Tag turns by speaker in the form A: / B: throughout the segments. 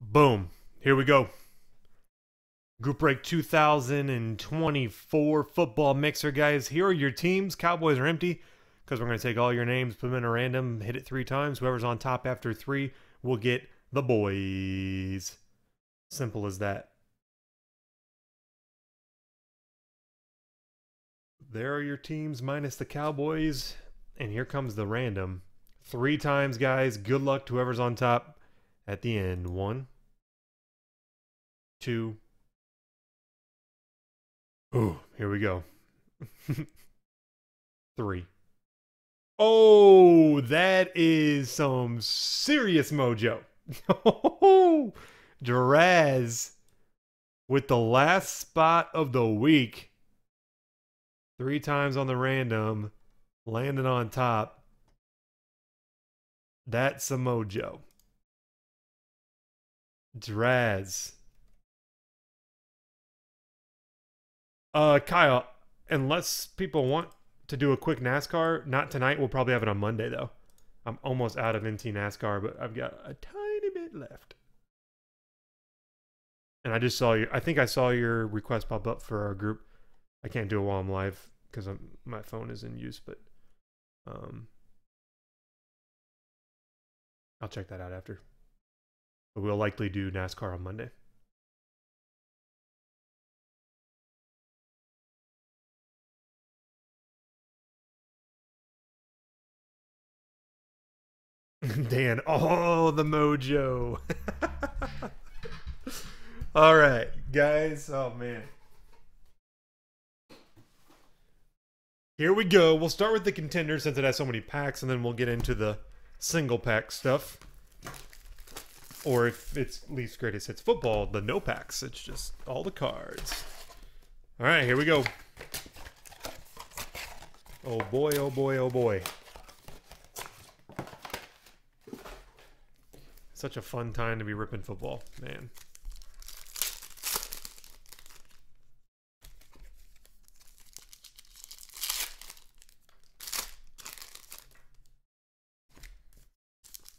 A: Boom. Here we go. Group Break 2024 football mixer, guys. Here are your teams. Cowboys are empty because we're going to take all your names, put them in a random, hit it three times. Whoever's on top after three will get the boys. Simple as that. There are your teams minus the Cowboys. And here comes the random. Three times, guys. Good luck to whoever's on top at the end. One, two. Here we go. Three. Oh, that is some serious mojo. Draz with the last spot of the week. Three times on the random, landing on top. That's a mojo. Draz. Uh, Kyle, unless people want to do a quick NASCAR, not tonight. We'll probably have it on Monday, though. I'm almost out of NT NASCAR, but I've got a tiny bit left. And I just saw you. I think I saw your request pop up for our group. I can't do it while I'm live because my phone is in use, but um, I'll check that out after. But we'll likely do NASCAR on Monday. Dan, oh, the mojo. All right, guys. Oh, man. Here we go. We'll start with the contender since it has so many packs, and then we'll get into the single pack stuff. Or if it's least greatest hits football, the no packs. It's just all the cards. All right, here we go. Oh boy, oh boy, oh boy. Such a fun time to be ripping football, man.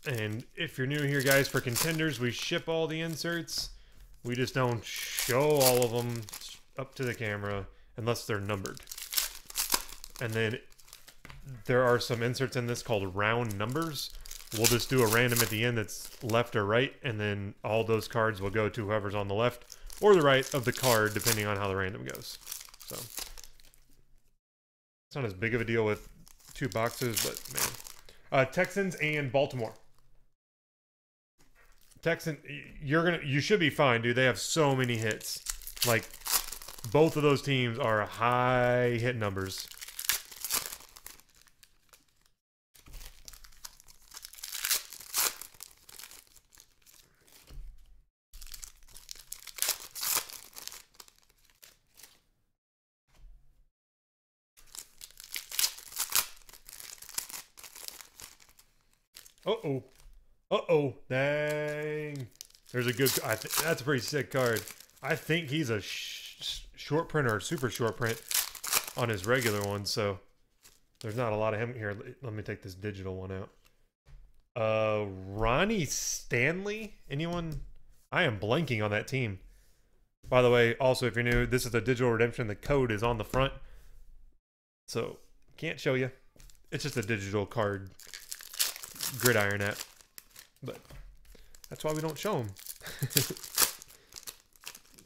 A: And if you're new here, guys, for contenders, we ship all the inserts. We just don't show all of them up to the camera unless they're numbered. And then there are some inserts in this called round numbers we'll just do a random at the end that's left or right, and then all those cards will go to whoever's on the left or the right of the card, depending on how the random goes. So it's not as big of a deal with two boxes, but man. Uh, Texans and Baltimore. Texan, you're gonna, you should be fine, dude. They have so many hits. Like, both of those teams are high hit numbers. Uh-oh. Uh-oh. Dang. There's a good... Th that's a pretty sick card. I think he's a sh short print or super short print on his regular one, so there's not a lot of him here. Let me take this digital one out. Uh, Ronnie Stanley? Anyone? I am blanking on that team. By the way, also, if you're new, this is a digital redemption. The code is on the front. So, can't show you. It's just a digital card gridiron app, But that's why we don't show them.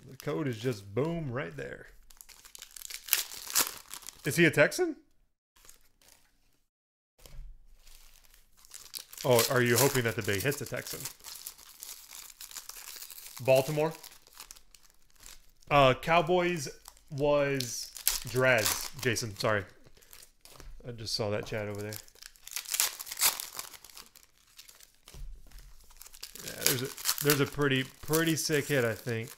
A: the code is just boom right there. Is he a Texan? Oh, are you hoping that the big hit's a Texan? Baltimore. Uh, Cowboys was Draz. Jason, sorry. I just saw that chat over there. Yeah, There's a there's a pretty pretty sick hit, I think.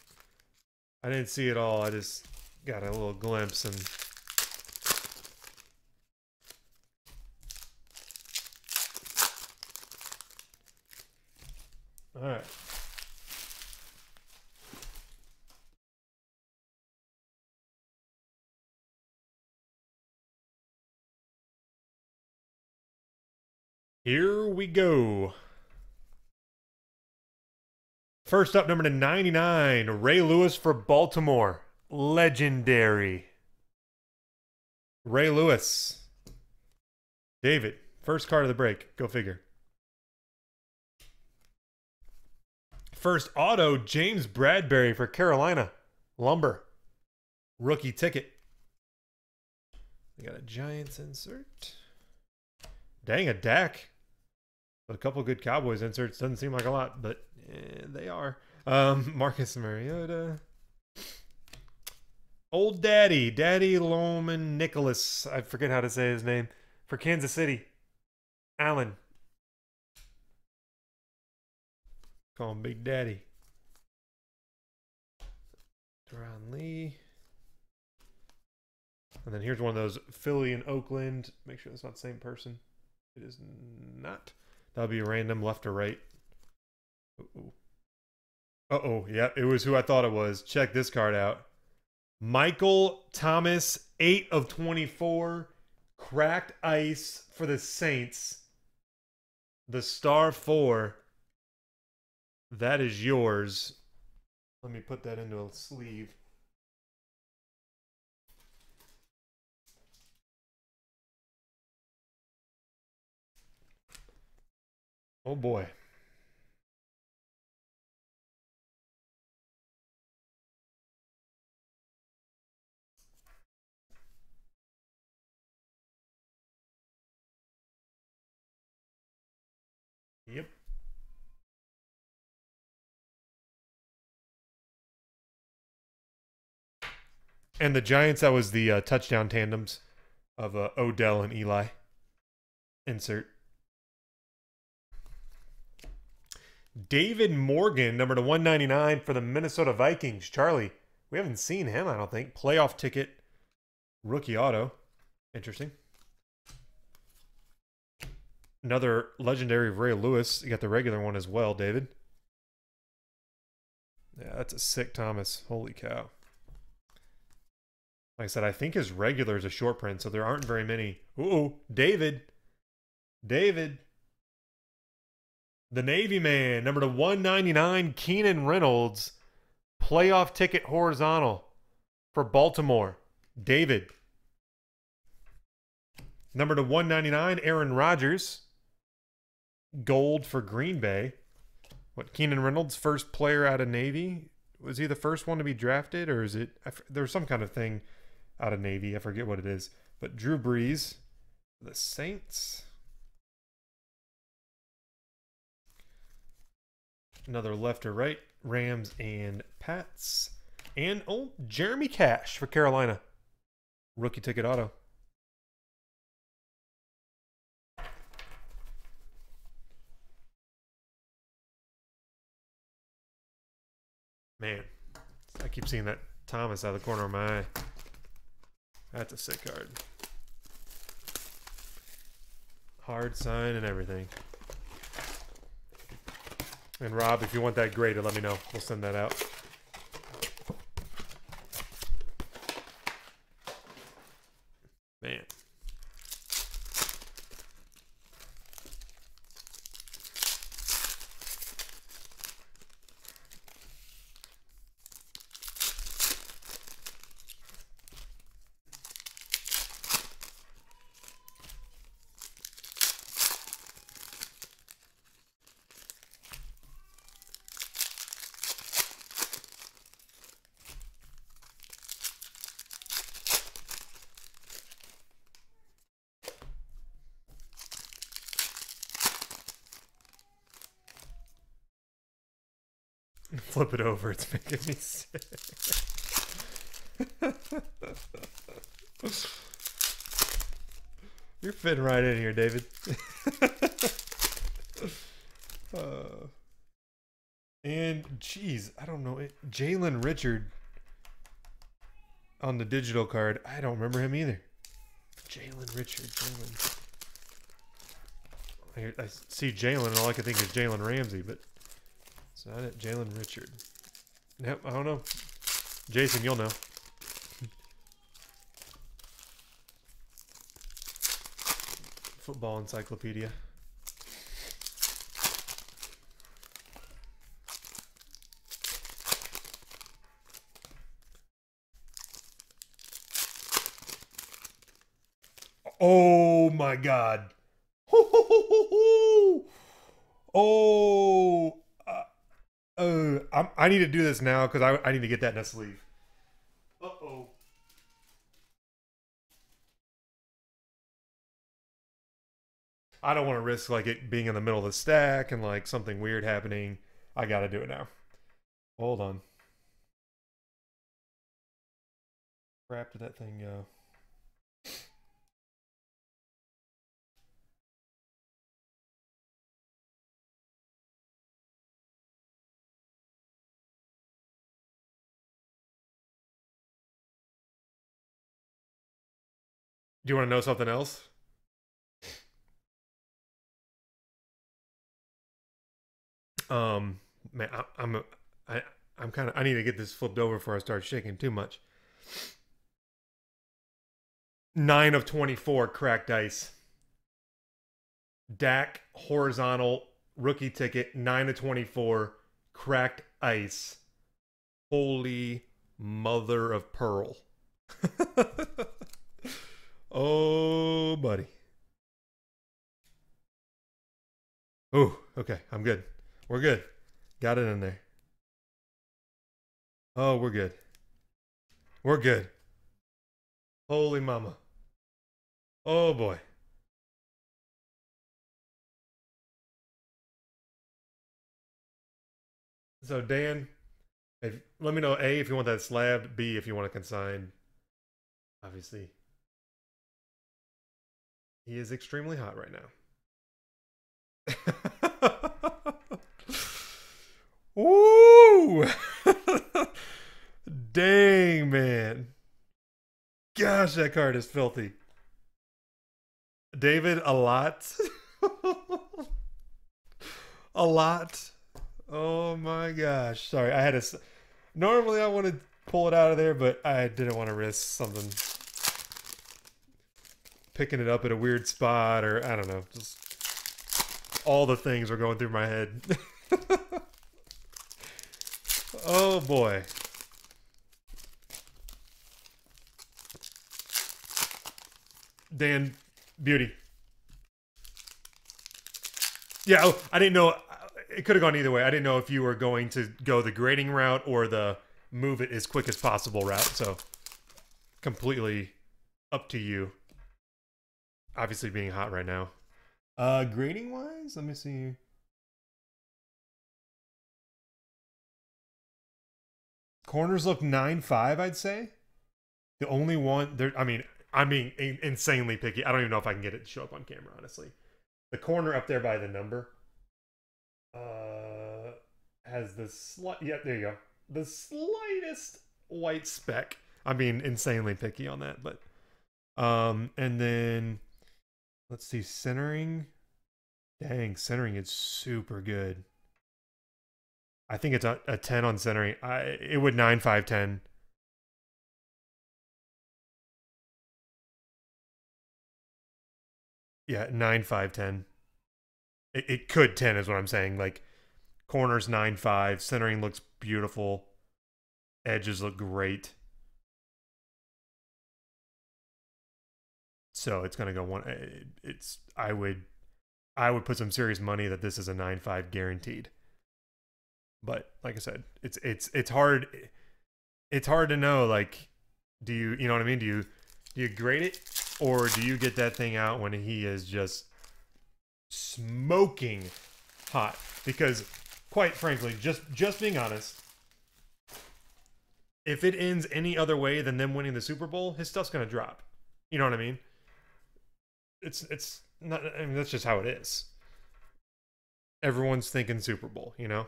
A: I didn't see it all. I just got a little glimpse and All right. Here we go. First up, number to 99, Ray Lewis for Baltimore. Legendary. Ray Lewis. David, first card of the break. Go figure. First auto, James Bradberry for Carolina. Lumber. Rookie ticket. We got a Giants insert. Dang, a Dak. A couple good Cowboys inserts. Doesn't seem like a lot, but they are. Um, Marcus Mariota. Old Daddy, Daddy Loman Nicholas. I forget how to say his name. For Kansas City. Allen. Call him Big Daddy. Darron Lee. And then here's one of those Philly and Oakland. Make sure it's not the same person. It is not. That'll be random left or right. Uh-oh. Uh-oh. Yeah, it was who I thought it was. Check this card out. Michael Thomas, 8 of 24. Cracked ice for the Saints. The star 4. That is yours. Let me put that into a sleeve. Oh boy. And the Giants, that was the uh, touchdown tandems of uh, Odell and Eli. Insert. David Morgan, number to 199 for the Minnesota Vikings. Charlie, we haven't seen him, I don't think. Playoff ticket, rookie auto. Interesting. Another legendary Ray Lewis. You got the regular one as well, David. Yeah, that's a sick Thomas. Holy cow. Like I said, I think his regular is a short print, so there aren't very many. Ooh, David. David. The Navy Man, number to 199, Keenan Reynolds. Playoff ticket horizontal for Baltimore. David. Number to 199, Aaron Rodgers. Gold for Green Bay. What, Keenan Reynolds, first player out of Navy? Was he the first one to be drafted, or is it? There's some kind of thing out of Navy. I forget what it is. But Drew Brees, the Saints. Another left or right. Rams and Pats. And oh, Jeremy Cash for Carolina. Rookie ticket auto. Man, I keep seeing that Thomas out of the corner of my eye. That's a sick card. Hard sign and everything. And Rob, if you want that graded, let me know. We'll send that out. Man. It over, it's making me sick. You're fitting right in here, David. uh, and, geez, I don't know. Jalen Richard on the digital card. I don't remember him either. Jalen Richard. Jalen. I, I see Jalen, and all I can think is Jalen Ramsey, but is that it? Jalen Richard. Nope, I don't know. Jason, you'll know. Football encyclopedia. Oh my god. Oh, uh, uh, I need to do this now because I, I need to get that in a sleeve. Uh oh. I don't want to risk like it being in the middle of the stack and like something weird happening. I got to do it now. Hold on. Crap did that thing go? Do you want to know something else? Um, man, I, I'm a, I, I'm kind of I need to get this flipped over before I start shaking too much. Nine of twenty-four cracked ice. Dak horizontal rookie ticket. Nine of twenty-four cracked ice. Holy mother of pearl. Oh, buddy. Oh, okay. I'm good. We're good. Got it in there. Oh, we're good. We're good. Holy mama. Oh, boy. So, Dan, if, let me know A, if you want that slab, B, if you want to consign. Obviously. He is extremely hot right now. Ooh! Dang, man. Gosh, that card is filthy. David, a lot. a lot. Oh my gosh. Sorry, I had to. Normally, I want to pull it out of there, but I didn't want to risk something picking it up at a weird spot or I don't know. Just all the things are going through my head. oh boy. Dan Beauty. Yeah, oh, I didn't know. It could have gone either way. I didn't know if you were going to go the grading route or the move it as quick as possible route. So, completely up to you obviously being hot right now. Uh, grading wise, let me see. Corners look nine five, I'd say. The only one there, I mean, I'm being insanely picky. I don't even know if I can get it to show up on camera, honestly. The corner up there by the number, uh, has the slight. Yeah, there you go. The slightest white speck. I mean, insanely picky on that, but um, and then Let's see, centering. Dang, centering is super good. I think it's a, a 10 on centering. I it would 9 5 10. Yeah, 9 5 10. It, it could 10 is what I'm saying. Like corners 9 5, centering looks beautiful. Edges look great. So it's going to go one. Eh, it's I would I would put some serious money that this is a nine five guaranteed. But like I said, it's it's it's hard. It's hard to know. Like, do you you know what I mean? Do you do you grade it or do you get that thing out when he is just smoking hot? Because quite frankly, just just being honest, if it ends any other way than them winning the Super Bowl, his stuff's gonna drop. You know what I mean? It's it's not. I mean, that's just how it is. Everyone's thinking Super Bowl, you know.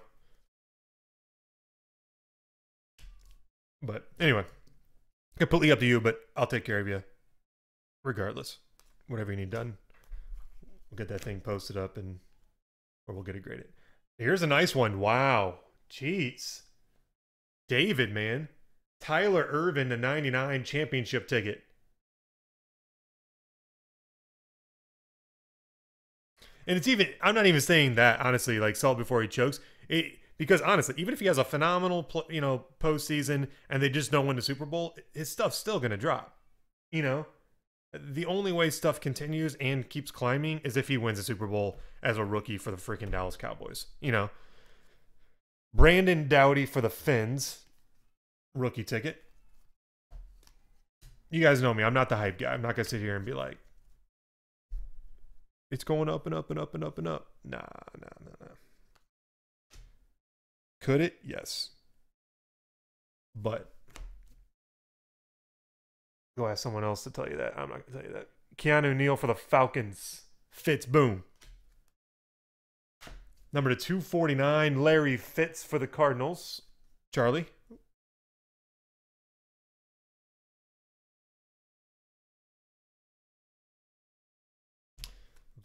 A: But anyway, completely up to you. But I'll take care of you, regardless. Whatever you need done, we'll get that thing posted up, and or we'll get it graded. Here's a nice one. Wow, jeez, David, man, Tyler Ervin, the '99 championship ticket. And it's even I'm not even saying that honestly, like salt before he chokes. It, because honestly, even if he has a phenomenal, you know, postseason and they just don't win the Super Bowl, his stuff's still gonna drop. You know, The only way stuff continues and keeps climbing is if he wins a Super Bowl as a rookie for the freaking Dallas Cowboys. You know, Brandon Doughty for the Fins, rookie ticket. You guys know me. I'm not the hype guy. I'm not gonna sit here and be like, it's going up and up and up and up and up. Nah, nah, nah, nah. Could it? Yes. But go ask someone else to tell you that. I'm not gonna tell you that. Keanu Neal for the Falcons. Fitz boom. Number to 249, Larry Fitz for the Cardinals. Charlie.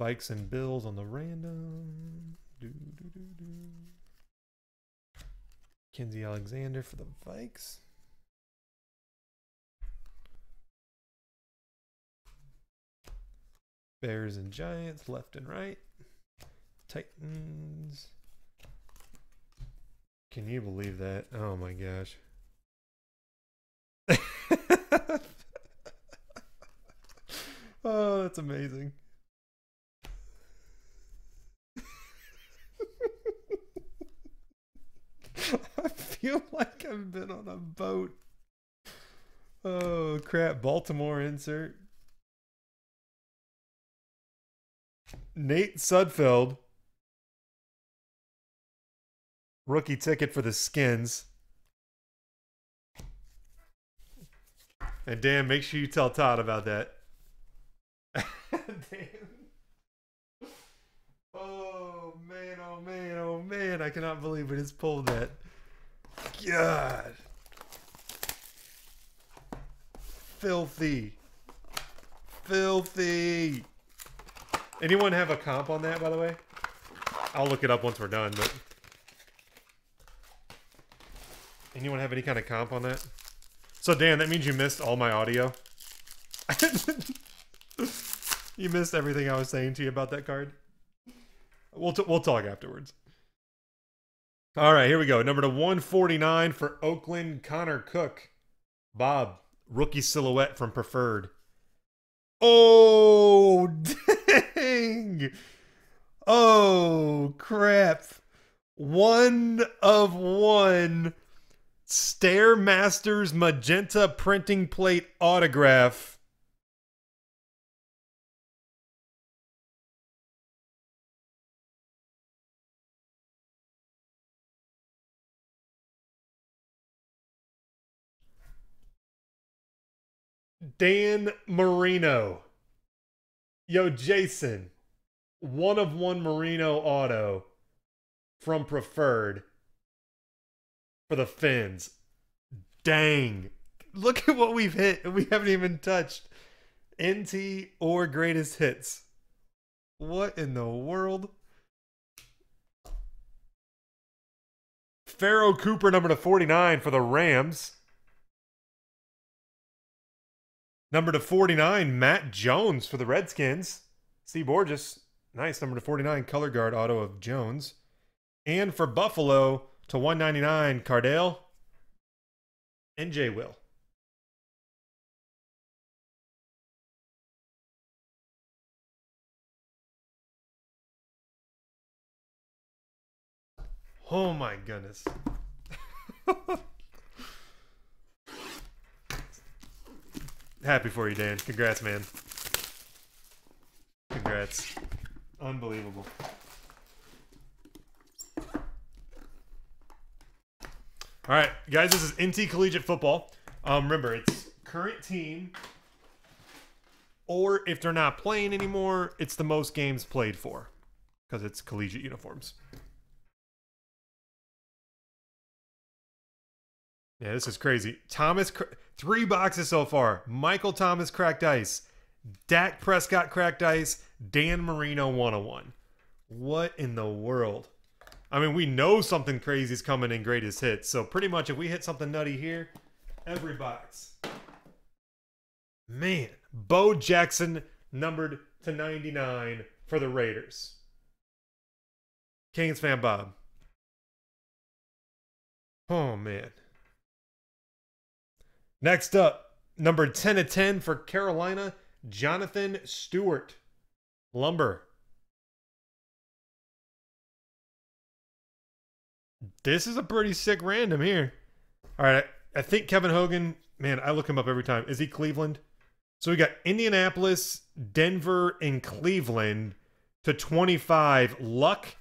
A: Vikes and Bills on the random. Do, do, do, do. Kinsey Alexander for the Vikes. Bears and Giants, left and right. Titans. Can you believe that? Oh my gosh. oh, that's amazing. I feel like I've been on a boat. Oh crap! Baltimore insert. Nate Sudfeld. Rookie ticket for the Skins. And Dan, make sure you tell Todd about that. Dan. Oh man, oh man, oh man. I cannot believe it has pulled that. God. Filthy. Filthy. Anyone have a comp on that, by the way? I'll look it up once we're done, but. Anyone have any kind of comp on that? So, Dan, that means you missed all my audio. you missed everything I was saying to you about that card. We'll, t- we'll talk afterwards. All right, here we go. Number to 149 for Oakland, Connor Cook. Bob, rookie silhouette from Preferred. Oh, dang. Oh, crap. One of one Stairmasters magenta printing plate autograph. Dan Marino. Yo, Jason. One of one Marino auto from Preferred for the Fins. Dang. Look at what we've hit. We haven't even touched NT or greatest hits. What in the world? Pharoh Cooper, number to 49 for the Rams. Number to 49, Matt Jones for the Redskins. C. Borges. Nice. Number to 49, color guard auto of Jones. And for Buffalo to 199, Cardale. NJ Will. Oh my goodness. Happy for you, Dan. Congrats, man. Congrats. Unbelievable. All right, guys, this is NT Collegiate Football. Um, remember, it's current team, or if they're not playing anymore, it's the most games played for because it's collegiate uniforms. Yeah, this is crazy. Thomas, three boxes so far. Michael Thomas cracked ice. Dak Prescott cracked ice. Dan Marino 101. What in the world? I mean, we know something crazy is coming in greatest hits. So pretty much if we hit something nutty here, every box. Man, Bo Jackson numbered to 99 for the Raiders. Canes fan Bob. Oh man. Next up, number 10 to 10 for Carolina, Jonathan Stewart, Lumber. This is a pretty sick random here. All right, I think Kevin Hogan, man, I look him up every time. Is he Cleveland? So we got Indianapolis, Denver, and Cleveland to 25. Luck,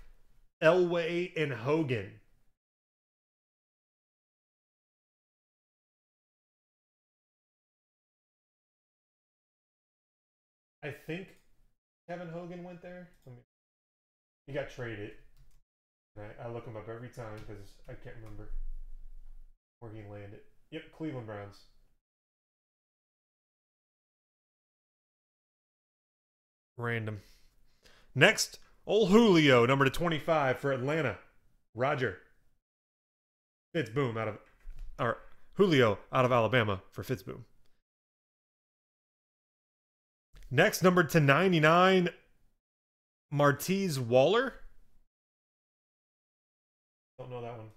A: Elway, and Hogan. I think Kevin Hogan went there. Let me, he got traded. I, I look him up every time because I can't remember where he landed. Yep, Cleveland Browns. Random. Next, old Julio, number to 25 for Atlanta. Roger. Fitzboom out of, or Julio out of Alabama for Fitzboom. Next, number to 99, Martez Waller. Don't know that one.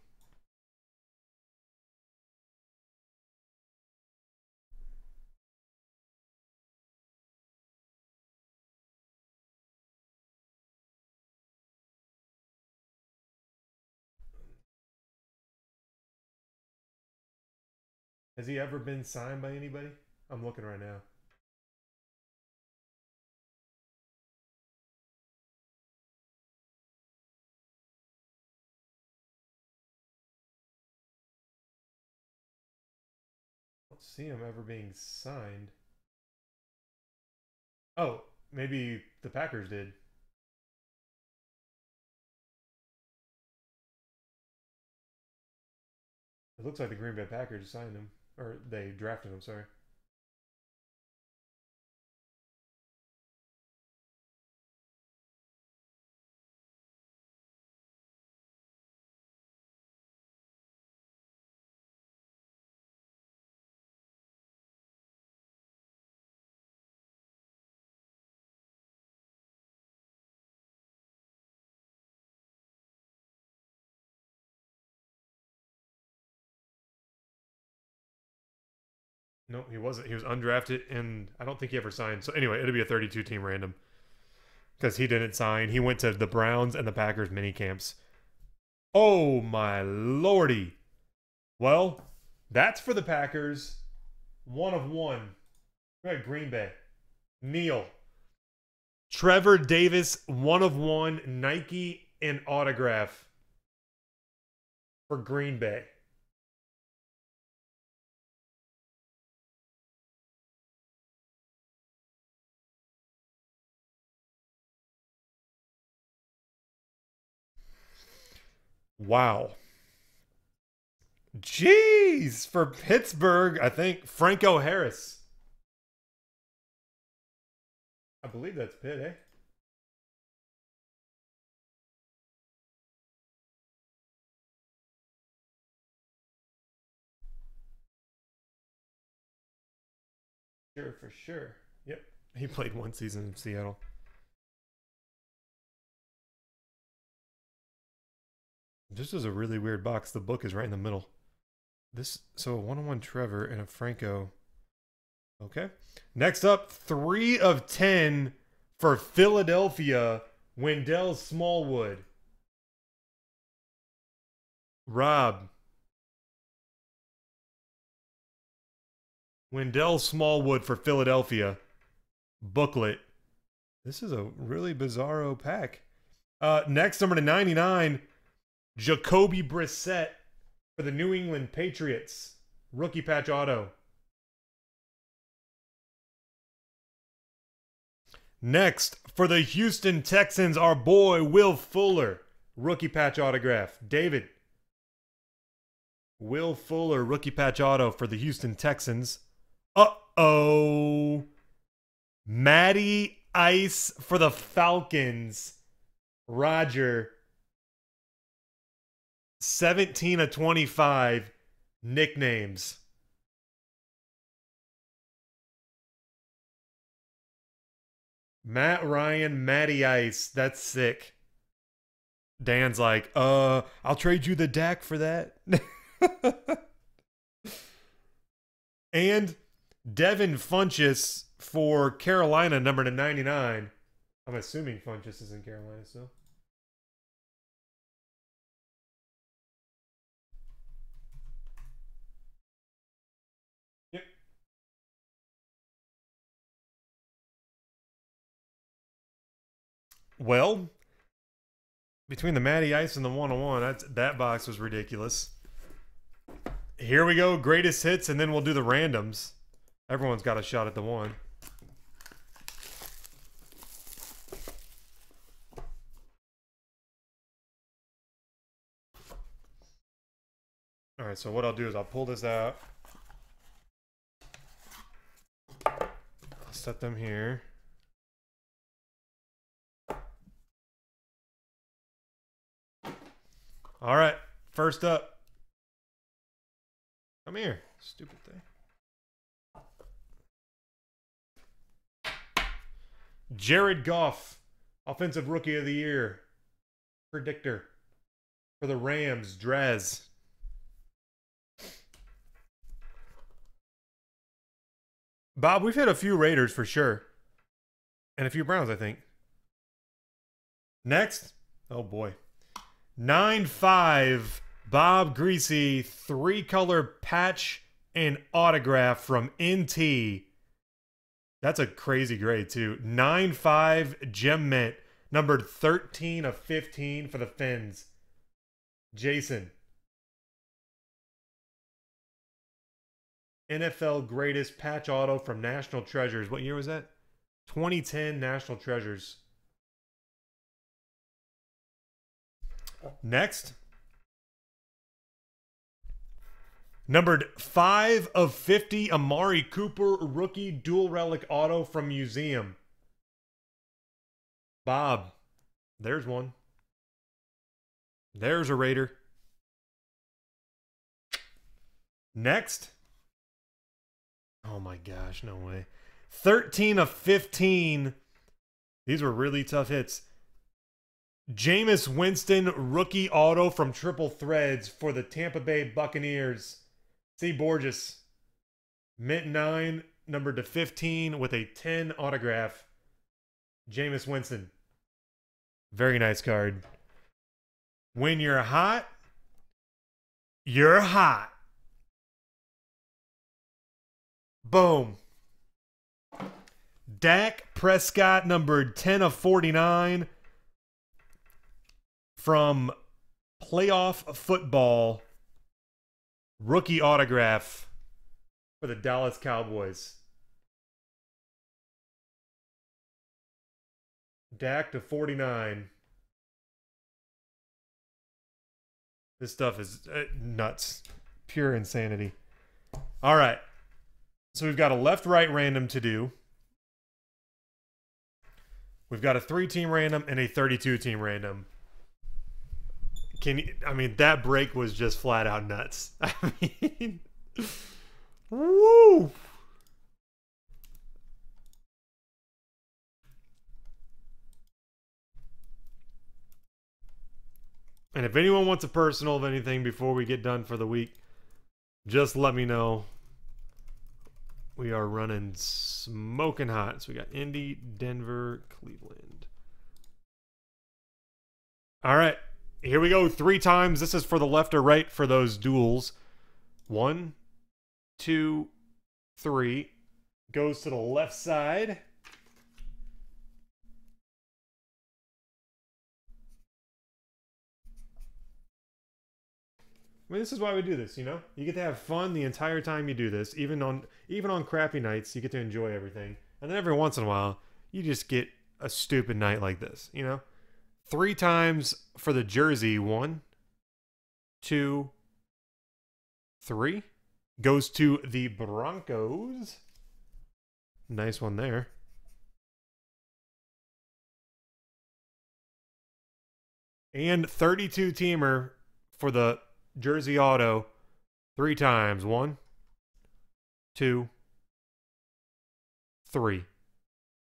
A: Has he ever been signed by anybody? I'm looking right now. See him ever being signed. Oh, maybe the Packers did. It looks like the Green Bay Packers signed him. Or they drafted him, sorry. He wasn't. He was undrafted, and I don't think he ever signed. So anyway, it'll be a 32 team random because he didn't sign. He went to the Browns and the Packers mini camps. Oh my lordy! Well, that's for the Packers. One of one. Right, Green Bay. Neil. Trevor Davis, one of one, Nike and autograph for Green Bay. Wow. Jeez, for Pittsburgh, I think Franco Harris. I believe that's Pitt, eh? Sure, for sure. Yep. He played one season in Seattle. This is a really weird box. The book is right in the middle. This so a one-on-one Trevor and a Franco. Okay. Next up, three of ten for Philadelphia. Wendell Smallwood. Rob. Wendell Smallwood for Philadelphia. Booklet. This is a really bizarro pack. Uh, next, number to 99, Jacoby Brissett for the New England Patriots. Rookie patch auto. Next, for the Houston Texans, our boy Will Fuller. Rookie patch autograph. David. Will Fuller, rookie patch auto for the Houston Texans. Uh oh. Matty Ice for the Falcons. Roger. 17 of 25 nicknames. Matt Ryan, Matty Ice. That's sick. Dan's like, uh, I'll trade you the Dak for that. and Devin Funchess for Carolina, number to 99. I'm assuming Funchess is in Carolina still. Yep. Well, between the Matty Ice and the one on one, that that box was ridiculous. Here we go, greatest hits, and then we'll do the randoms. Everyone's got a shot at the one. All right, so what I'll do is I'll pull this out. I'll set them here. All right, first up. Come here, stupid thing. Jared Goff, Offensive Rookie of the Year, predictor for the Rams, Drez. Bob, we've hit a few Raiders for sure. And a few Browns, I think. Next. Oh boy. 9 5 Bob Griese, three color patch and autograph from NT. That's a crazy grade, too. 9 5 Gem Mint, numbered 13 of 15 for the Fins. Jason. NFL greatest patch auto from National Treasures. What year was that? 2010 National Treasures. Next. Numbered 5 of 50 Amari Cooper rookie dual relic auto from Museum. Bob. There's one. There's a Raider. Next. Oh my gosh, no way. 13 of 15. These were really tough hits. Jameis Winston rookie auto from Triple Threads for the Tampa Bay Buccaneers. See Borges. Mint 9, number to 15 with a 10 autograph. Jameis Winston. Very nice card. When you're hot, you're hot. Boom. Dak Prescott, numbered 10 of 49 from playoff football rookie autograph for the Dallas Cowboys. Dak to 49. This stuff is uh, nuts. Pure insanity. All right. So we've got a left right random to do. We've got a three team random and a 32 team random. Can you, I mean that break was just flat out nuts. I mean, woo. And if anyone wants a personal of anything before we get done for the week, just let me know. We are running smoking hot. So we got Indy, Denver, Cleveland. All right. Here we go. Three times. This is for the left or right for those duels. One, two, three. Goes to the left side. I mean, this is why we do this, you know? You get to have fun the entire time you do this, even on even on crappy nights, you get to enjoy everything. And then every once in a while, you just get a stupid night like this, you know? Three times for the jersey. One, two, three. Goes to the Broncos. Nice one there. And 32 teamer for the Jersey Auto three times. One, two, three.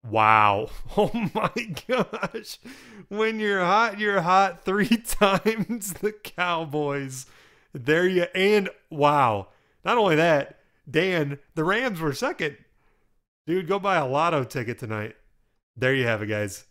A: Wow. Oh my gosh. When you're hot, you're hot three times the Cowboys. There you and wow. Not only that, Dan, the Rams were second. Dude, go buy a lotto ticket tonight. There you have it, guys.